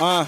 Uh.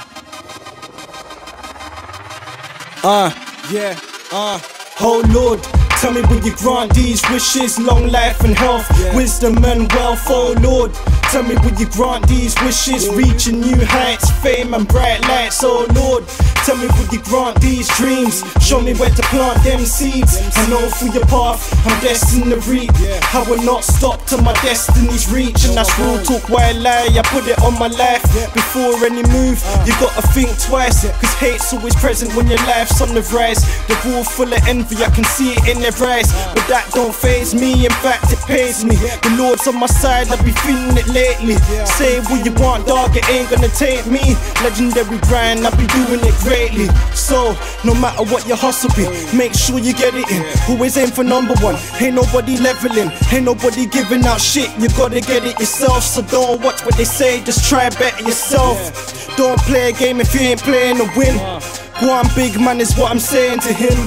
Uh, yeah, uh. Oh Lord, tell me will you grant these wishes, long life and health, wisdom and wealth, oh Lord. Tell me will you grant these wishes, reaching new heights, fame and bright lights, oh Lord. Tell me will you grant these dreams, show me where to plant them seeds. I know through your path, I'm destined to reap. I will not stop till my destiny's reach, and that's real talk. Why lie? I put it on my life before any move. You gotta think twice, cause hate's always present when your life's on the rise. The wall full of envy, I can see it in their eyes, but that don't phase me. In fact, it pays me. The Lord's on my side, I'll be feeling it lately. Say what you want, dog, it ain't gonna take me. Legendary grind, I be doing it greatly. So, no matter what your hustle be, make sure you get it in. Always aim for number one. Ain't nobody leveling, ain't nobody giving out shit. You gotta get it yourself. So don't watch what they say, just try better yourself. Don't play a game if you ain't playing to win. Go on, big man, is what I'm saying to him.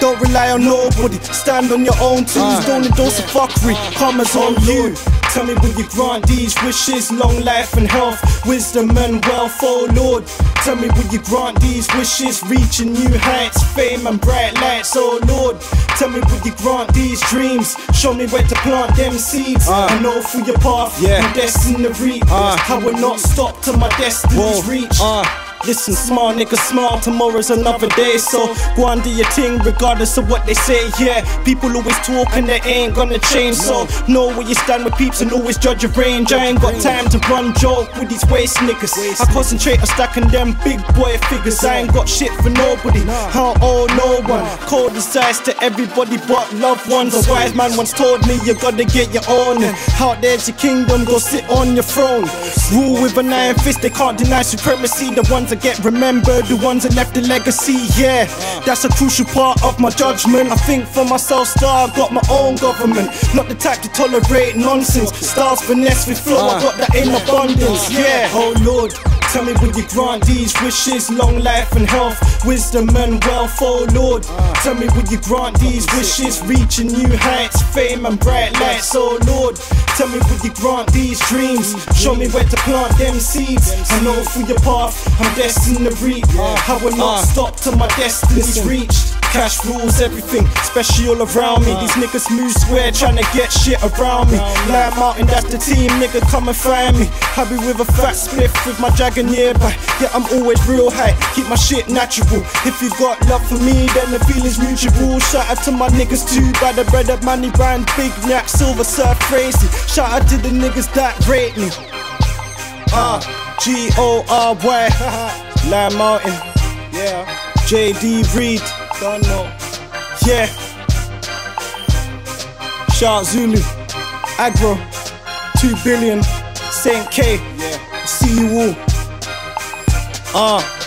Don't rely on nobody, stand on your own twos. Uh. Don't endorse a fuckery, commas on you. Tell me will you grant these wishes, long life and health, wisdom and wealth, oh Lord. Tell me will you grant these wishes, reaching new heights, fame and bright lights, oh Lord. Tell me will you grant these dreams, show me where to plant them seeds. I know through your path, Yeah. Destined to reap. Uh. I will not stop till my destiny's Whoa, reached. uh. Listen, small nigga, small. Tomorrow's another day, so go on do your thing, regardless of what they say. Yeah, people always talk and they ain't gonna change. So know where you stand with peeps and always judge your range. I ain't got time to run joke with these waste niggas. I concentrate on stacking them big boy figures. I ain't got shit for nobody. I owe no one. Cold as to everybody but loved ones. A wise man once told me you gotta get your own. Out there's your kingdom, go sit on your throne. Rule with an iron fist, they can't deny supremacy. The ones get remembered, the ones that left a legacy. Yeah, that's a crucial part of my judgment. I think for myself, star, I've got my own government. Not the type to tolerate nonsense. Stars finesse with flow, I got that in abundance. Yeah, oh Lord. Tell me will you grant these wishes, long life and health, wisdom and wealth, oh Lord. Tell me will you grant these wishes, reaching new heights, fame and bright lights, oh Lord. Tell me will you grant these dreams, show me where to plant them seeds. I know through your path, I'm destined to reap. I will not uh. stop till my destiny's reached. Cash rules everything, especially all around me. These niggas move square, trying to get shit around me. Lion Mountain, that's the team, nigga, come and find me. I be with a fat spliff with my dragon nearby. Yeah, I'm always real high, keep my shit natural. If you got love for me, then the feeling's mutual. Shout out to my niggas too, by the bread up money brand, Big Nack, Silver Surf, crazy. Shout out to the niggas that rate me. Ah, G O R Y, Mountain. Yeah. JD Reed, don't know. Yeah. Shark Zulu, Agro, 2 billion, Saint K. Yeah. See you all. Ah.